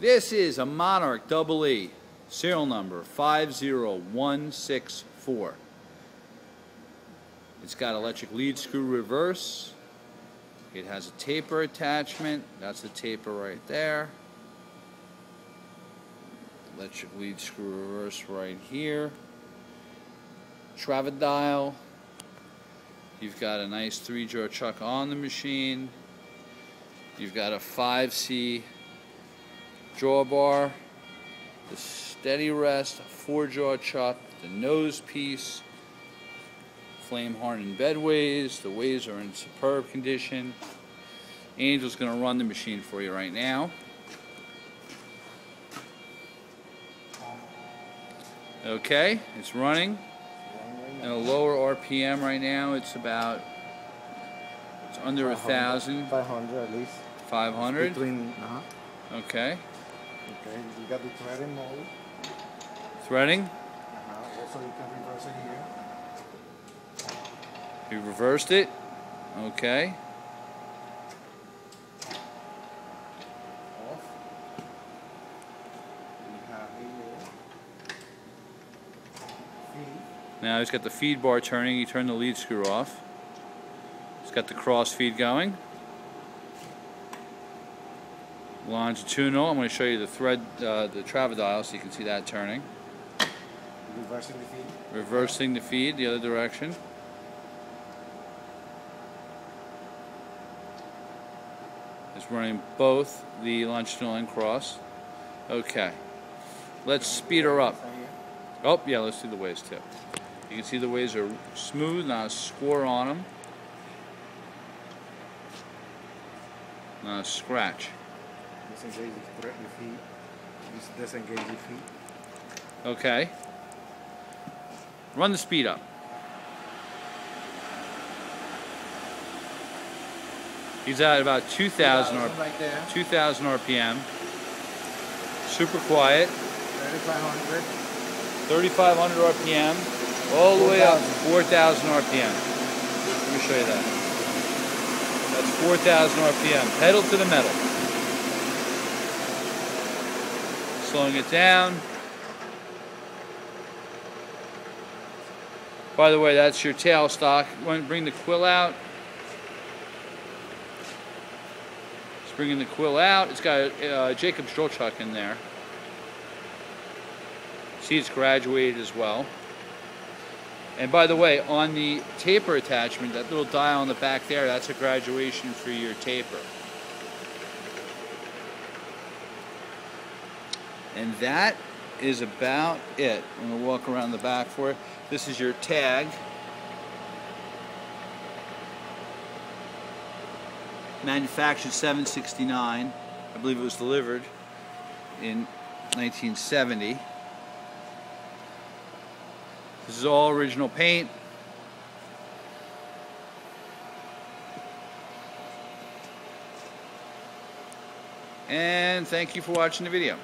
This is a Monarch Double E, serial number 50164. It's got electric lead screw reverse. It has a taper attachment. That's the taper right there. Electric lead screw reverse right here. Trav-A-Dial. You've got a nice three jaw chuck on the machine. You've got a 5C drawbar, the steady rest, four jaw chuck, the nose piece, flame horn hardened bedways. The ways are in superb condition. Angel's going to run the machine for you right now. Okay, it's running. In a lower RPM right now, it's about, it's under a thousand. 500 at least. 500? Between, uh-huh. Okay. Okay, you got the threading mode. Threading. Uh-huh. Also, you can reverse it here. You reversed it. Okay. Off. We have here. Feed. Now he's got the feed bar turning. He turned the lead screw off. He's got the cross feed going. Longitudinal. I'm going to show you the thread, uh, the Trav-A-Dial, so you can see that turning. Reversing the feed. Reversing the feed the other direction. It's running both the longitudinal and cross. Okay. Let's speed her up. Oh, yeah, let's see the waves too. You can see the waves are smooth, not a score on them. Not a scratch. Disengage the thread, the feed. Disengage the feed. Okay. Run the speed up. He's at about 2,000 R- right 2,000 RPM. Super quiet. 3500. 3,500 RPM. All the way up to 4,000 RPM. Let me show you that. That's 4,000 RPM. Pedal to the metal. Slowing it down. By the way, that's your tail stock. Bring the quill out. It's bringing the quill out. It's got a uh, Jacobs drill chuck in there. See, it's graduated as well. And by the way, on the taper attachment, that little dial on the back there, that's a graduation for your taper. And that is about it. I'm going to walk around the back for it. This is your tag. Manufactured 769. I believe it was delivered in 1970. This is all original paint. And thank you for watching the video.